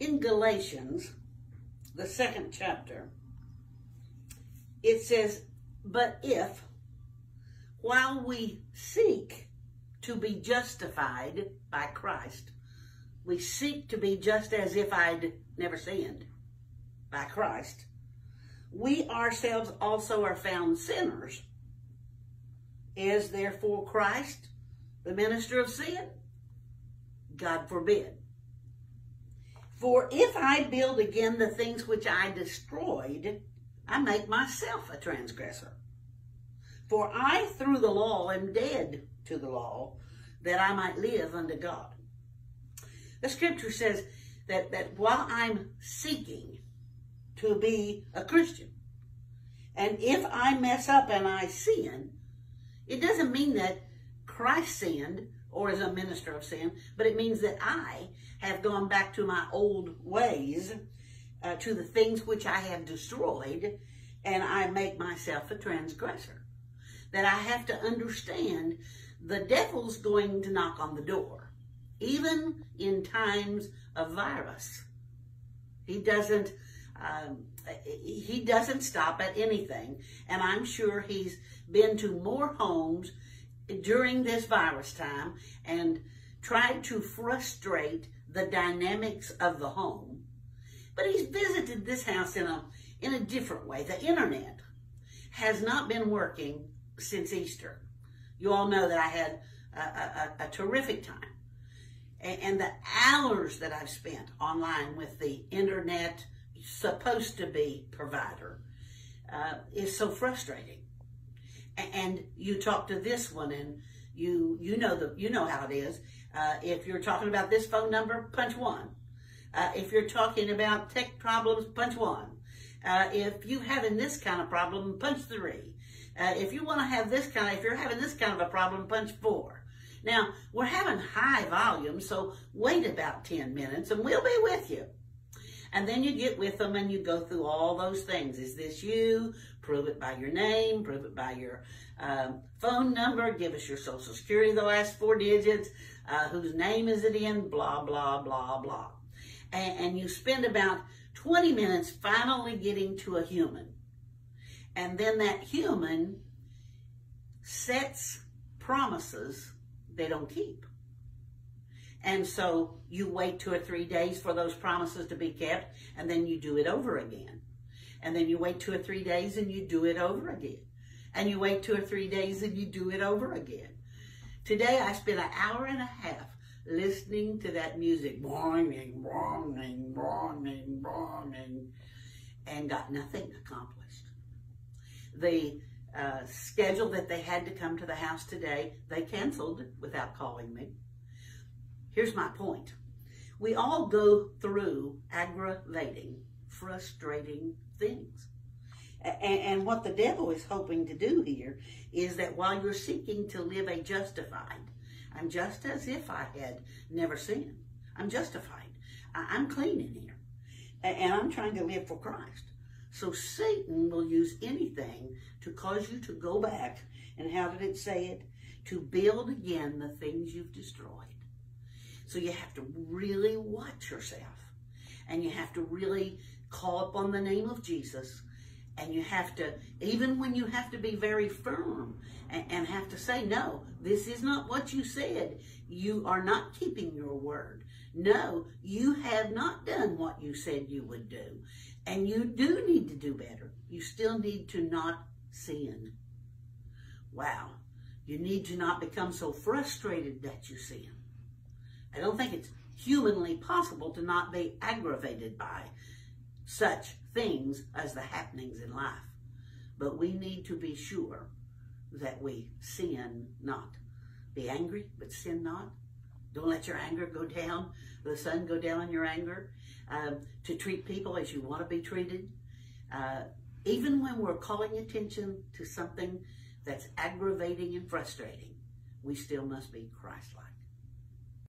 In Galatians, the second chapter, it says, But if, while we seek to be justified by Christ, we seek to be just as if I'd never sinned by Christ, we ourselves also are found sinners. Is therefore Christ the minister of sin? God forbid. For if I build again the things which I destroyed, I make myself a transgressor. For I, through the law, am dead to the law, that I might live unto God. The scripture says that, that while I'm seeking to be a Christian, and if I mess up and I sin, it doesn't mean that Christ sinned or as a minister of sin, but it means that I have gone back to my old ways, uh, to the things which I have destroyed, and I make myself a transgressor. That I have to understand the devil's going to knock on the door, even in times of virus. He doesn't. Um, he doesn't stop at anything, and I'm sure he's been to more homes during this virus time and tried to frustrate the dynamics of the home. But he's visited this house in a, in a different way. The internet has not been working since Easter. You all know that I had a, a, a terrific time. And, and the hours that I've spent online with the internet supposed to be provider uh, is so frustrating and you talk to this one and you you know the you know how it is. Uh, if you're talking about this phone number, punch one. Uh, if you're talking about tech problems, punch one. Uh, if you're having this kind of problem, punch three. Uh, if you want to have this kind, of, if you're having this kind of a problem, punch four. Now we're having high volume, so wait about ten minutes, and we'll be with you. And then you get with them and you go through all those things. Is this you? Prove it by your name, prove it by your um, phone number, give us your social security, the last four digits, uh, whose name is it in, blah, blah, blah, blah. And, and you spend about 20 minutes finally getting to a human. And then that human sets promises they don't keep. And so you wait two or three days for those promises to be kept, and then you do it over again. And then you wait two or three days and you do it over again. And you wait two or three days and you do it over again. Today I spent an hour and a half listening to that music, boing, boing, boing, boing, and got nothing accomplished. The uh, schedule that they had to come to the house today, they canceled without calling me. Here's my point. We all go through aggravating, frustrating things. And, what the devil is hoping to do here is that while you're seeking to live a justified, I'm just as if I had never sinned. I'm justified. I'm clean in here. And I'm trying to live for Christ. So Satan will use anything to cause you to go back, and how did it say it? To build again the things you've destroyed. So you have to really watch yourself. And you have to really call upon the name of Jesus. And you have to, even when you have to be very firm and, and have to say, no, this is not what you said. You are not keeping your word. No, you have not done what you said you would do. And you do need to do better. You still need to not sin. Wow. You need to not become so frustrated that you sin. I don't think it's humanly possible to not be aggravated by such things as the happenings in life. But we need to be sure that we sin not. Be angry, but sin not. Don't let your anger go down, the sun go down in your anger. Um, to treat people as you want to be treated. Uh, even when we're calling attention to something that's aggravating and frustrating, we still must be Christ-like.